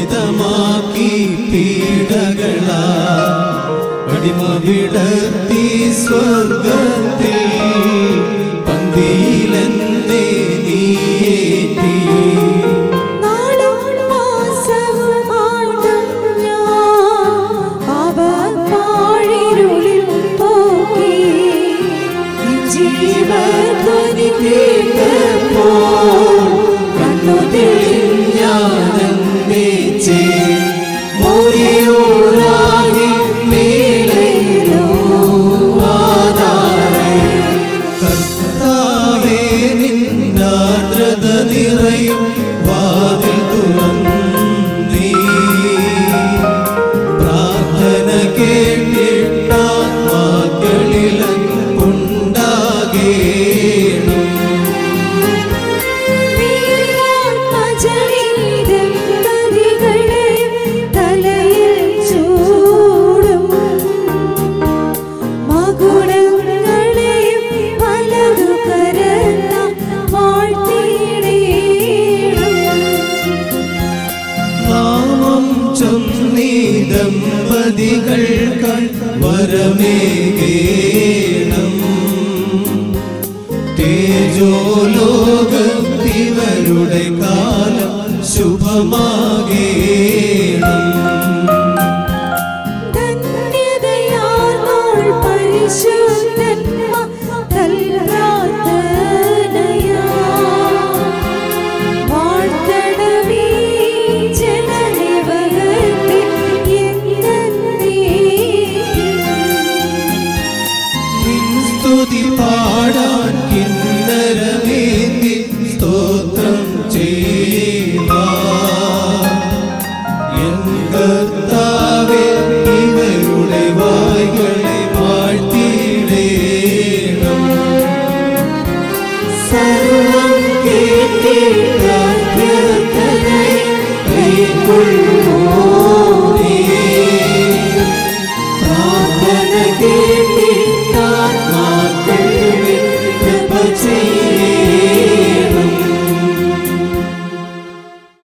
മുദ്രിതമാക്കി പീഡകളാ. അടിമ വിടർത്തി സ്വർഗത്തിൽ പോക്കി. നിൻ കേട്ടപ്പോൾ കണ്ണു ഞാനെന്നേച്ചേ നിന്നാദ്രത നിറയും വാതിൽ തുറന്നീ. ചൊന്നീ ദമ്പതികൾക്ക് വരമേകേണം തേജോലോകത്തിവരുടെ കാലം ശുഭമാകേണം. ധന്യതയാർന്നോൾ Oh.